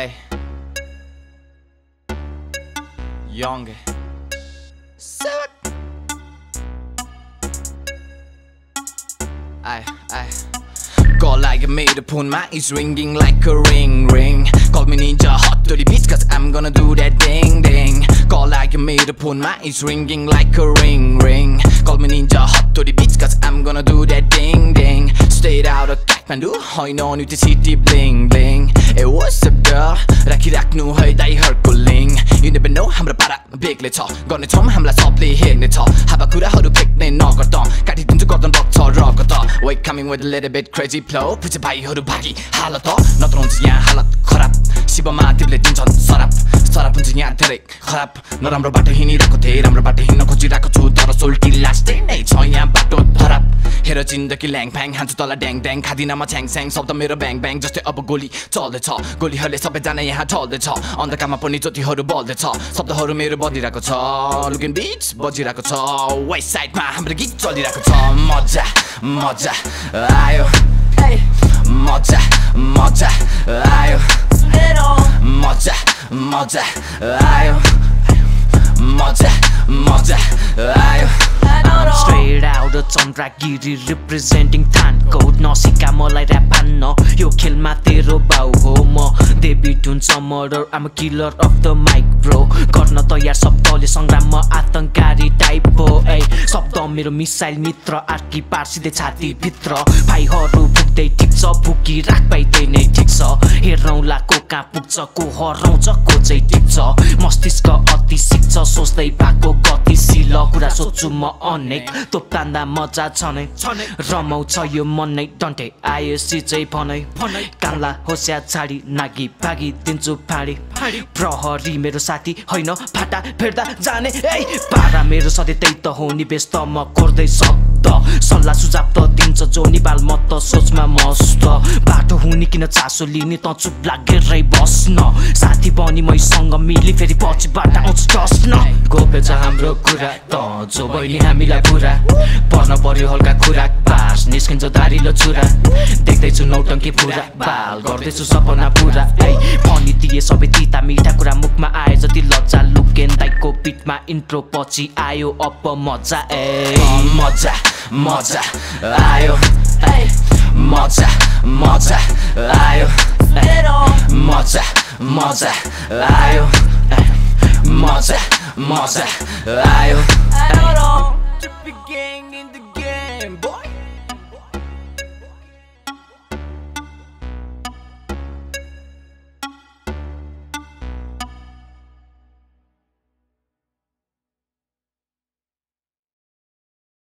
Hey. Young. Suck. Ay, ay. Call like a made phone my is ringing like a ring ring phone my is ringing like a ring ring Call me ninja hot dirty bitch cause I'm gonna do that ding ding Straight out of Kathmandu होइन नि त्यो city bling bling a up girl राखिराख्नु है दाइहरूको लिङ You never know हाम्रो पारा बेग्लै छ गर्नेछौँ हामीलाई सबले हेर्ने छ हावा कुराहरू फ्याँक्ने नगर त काटिदिन्छु गर्दन बग्छ रगत Wake coming with a little bit crazy flow पछि भाइहरू भागी हालत नत्र हुन्छ यहाँ हालत खराब शिवमा तिमीले दिन्छन् सराप यहाँ धेरै खराब नराम्रो बाटो हिँडिरहेको थिएँ राम्रो बाटो हिँड्न खोजिरहेको छु तर सोल्टी लास्टै नै छ यहाँ बाटो खराब हेर जिन्दगी ल्याङ फ्याङ हान्छु तल ड्याङ ड्याङ खादिनँ म छ्याङ स्याङ शब्द मेरो ब्याङ ब्याङ जस्तै अब गोली चल्दैछ गोलीहरूले सबैजना यहाँ चल्दैछ अन्धकारमा पनि ज्योतिहरू बल्दैछ शब्दहरू मेरो बजिरहेको छ लुकिन बिच बजिरहेको छ वेस्ट साइडमा हाम्रो गीत चलिरहेको छ मजा मजा आयो मजा मजा आयो मजा आयो मजा मजा आयो Straight out of Chandragiri representing थानको नसिका मलाई ऱ्याप हान्न यो खेलमा तेरो बाउ हो म देवी हुन्छ murder am killer of the mic bro गर्न तयार शब्दले सङ्ग्राममा आतङ्कारी टाइप हो ए शब्द मेरो मिसाइल मित्र आर्की पार्सिँदै छातीभित्र भाइहरू पुग्दै ठिक छ फुकी राख पाइ त्यही नै ठिक छ हेरौँला को कहाँ पुग्छ को हराउँछ को चाहिँ टिप्छ। मस्तिष्क अति सिक्छ सोच्दै भएको गतिशील कुरा सोध्छु म अनेक तान्दा मजा छ नै रमाउँछ यो मन नै डन्टे आएपछि चाहिँ फनै। कान्ला होस्या छाडी नागी भागी दिन्छु फाडी। प्रहरी मेरो साथी होइन फाटा फेर्दा जाने ए पारा मेरो सधैँ त्यही त हो नि व्यस्त म कोर्दै शब्द सल्लाह सुझाव त दिन्छ जो निबाल म त सोचमा मस्त। बाटो हुने किन चासो लिने त चुप लागेरै बस्न। साथी पनि मैसँग मिली फेरि पछिबाट आउँछ डस्न गोप्य छ हाम्रो कुरा त जो बहिनी हामीलाई पुरा पर्न पर्यो हल्का खुराक बास निस्किन्छ दारिलो छुरा। देख्दैछु नौटङ्की पुरा बाल गर्दैछु सपना पुरा। भनी दिए सबै तिता मिठा कुरा मुखमा आए जति लज्जा। लुकेन दाइको पिठमा इन्ट्रो पछि आयो अप मजा ए मजा moza, ayo, ay, moza, moza, ayo, pero, moza, moza, ayo, moza, moza, ayo, ayo, ayo, ayo, ayo, ayo, ayo, ayo, ayo, ayo,